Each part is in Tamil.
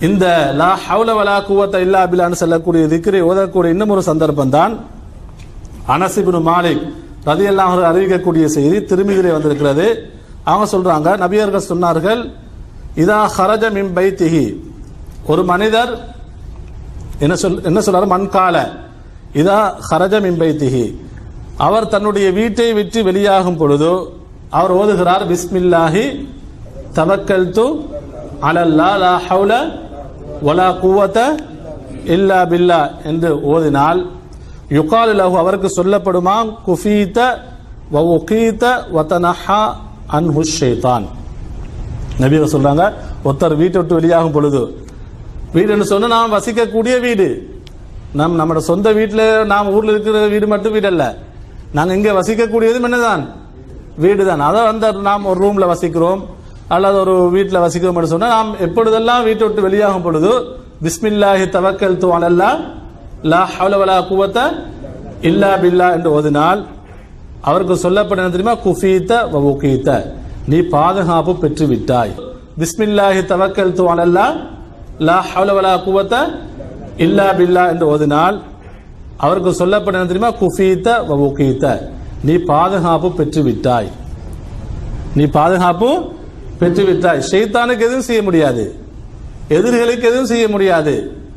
இந்த லா ஹவுல வலா குவத்த இல்லா பில்லான்னு சொல்லக்கூடிய திக்ரை ஓதக்கூடிய இன்னும் ஒரு சந்தர்ப்பம் தான் அனசிபின் மாலிக் ரதியெல்லாம் அறிவிக்கக்கூடிய செய்தி திருமிதிலே வந்திருக்கிறது. அவங்க சொல்றாங்க நபியர்கள் சொன்னார்கள் இதா ஹரஜ மின் பைத்திஹி. ஒரு மனிதர் என்ன சொல் என்ன சொல்றாரு? மண்கால இதா ஹரஜ மின் பைத்திஹி. அவர் தன்னுடைய வீட்டை விட்டு வெளியாகும் பொழுது அவர் ஓதுகிறார் பிஸ்மில்லாஹி தவக்கல்து அலல்லா லா ஹவுல குவத இல்லா பில்லா என்று ஓதினால் யுகால் லஹு அவருக்கு சொல்லப்படுமா குஃபீத வ உகீத வதனஹா அன்ஹு ஷைத்தான் நபியை சொல்றாங்க ஒருத்தர் வீட்டை விட்டு வெளியாகும் பொழுது வீடுன்னு சொன்னா நாம் வசிக்கக்கூடிய வீடு. நம் நம்மளோட சொந்த வீட்டில் நாம் ஊரில் இருக்கிற வீடு மட்டும் வீடு அல்ல நாங்கள் இங்கே வசிக்கக்கூடியதும் என்னதான்? வீடு தான் அதை வந்து நாம் ஒரு ரூம்ல வசிக்கிறோம். அல்லது ஒரு வீட்டில் வசிக்கிறோம் சொன்னால் நாம் எப்பொழுதெல்லாம் வீட்டை விட்டு வெளியாகும் பொழுது பிஸ்மில்லாஹி தவக்கல் து லா ஹவலவலா குவத்த இல்லா பில்லா என்று ஓதினால் அவருக்கு சொல்லப்பட தெரியுமா? குஃபீத்த வவுகீத்த நீ பாதுகாப்பு பெற்று விட்டாய் பிஸ்மில்லாஹி தவக்கல் து லா ஹவலவலா குவத்த இல்லா பில்லா என்று ஓதினால் அவருக்கு சொல்லப்பட்ட தெரியுமா? குஃபீத்த வ நீ பாதுகாப்பு பெற்று விட்டாய் நீ பாதுகாப்பு பெற்று விட்டாய் ஷெய்தானுக்கு எதுவும் செய்ய முடியாது. எதிரிகளுக்கு எதுவும் செய்ய முடியாது.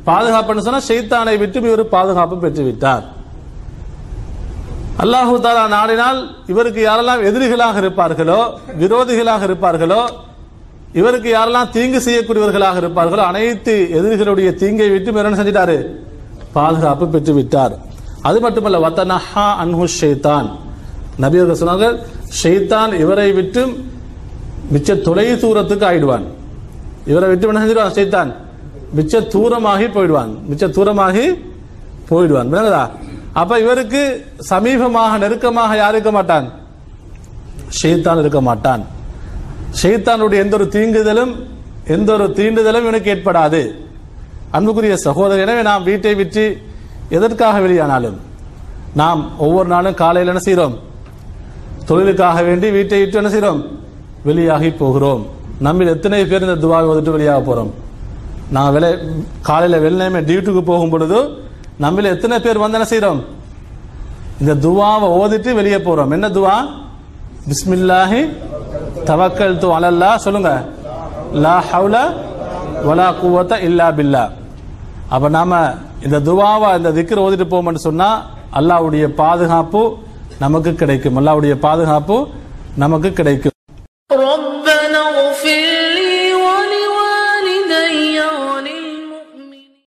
பாதுகாப்புன்னு சொன்னா ஷைத்தானை விட்டு இவர் பாதுகாப்பு பெற்று விட்டார் அல்லாஹு தாலா நாடினால் இவருக்கு யாரெல்லாம் எதிரிகளாக இருப்பார்களோ விரோதிகளாக இருப்பார்களோ இவருக்கு யாரெல்லாம் தீங்கு செய்யக்கூடியவர்களாக இருப்பார்களோ அனைத்து எதிரிகளுடைய தீங்கை விட்டு என்ன செஞ்சிட்டாரு? பாதுகாப்பு பெற்று விட்டார் அது மட்டுமல்ல வத்தனஹா அன்ஹு ஷைத்தான் நபியர்கள் சொன்னார்கள் ஷெய்தான் இவரை விட்டு மிச்ச தொலை தூரத்துக்கு ஆயிடுவான். இவரை விட்டு என்ன செஞ்சிருவான் ஷெய்தான் மிச்ச தூரமாகி போயிடுவான். மிச்ச தூரமாகி போயிடுவான். விளங்குதா? அப்ப இவருக்கு சமீபமாக நெருக்கமாக யார் இருக்க மாட்டான்? ஷெய்தான் இருக்க மாட்டான். ஷெய்தானுடைய எந்த ஒரு தீங்குதலும் எந்த ஒரு தீண்டுதலும் இவனுக்கு ஏற்படாது. அன்புக்குரிய சகோதரர் எனவே நாம் வீட்டை விற்று எதற்காக வெளியானாலும் நாம் ஒவ்வொரு நாளும் காலையில் என்ன செய்கிறோம்? தொழிலுக்காக வேண்டி வீட்டை விட்டு என்ன செய்கிறோம்? வெளியாகி போகிறோம். நம்மில் எத்தனை பேர் இந்த துவாவை வந்துட்டு வெளியாக போகிறோம்? நான் வெளி காலையில் வெளிநேமே டியூட்டிக்கு போகும் பொழுது நம்மில் எத்தனை பேர் வந்து என்ன செய்கிறோம்? இந்த துவாவை ஓதிட்டு வெளியே போகிறோம். என்ன துவா? பிஸ்மில்லாஹி தவக்கல் து அலல்லா சொல்லுங்க. லா ஹவுல வலா குவத்த இல்லா பில்லா. அப்போ நாம் இந்த துவாவை இந்த திக்கர் ஓதிட்டு போவோம்னு சொன்னால் அல்லாவுடைய பாதுகாப்பு நமக்கு கிடைக்கும். அல்லாவுடைய பாதுகாப்பு நமக்கு கிடைக்கும்.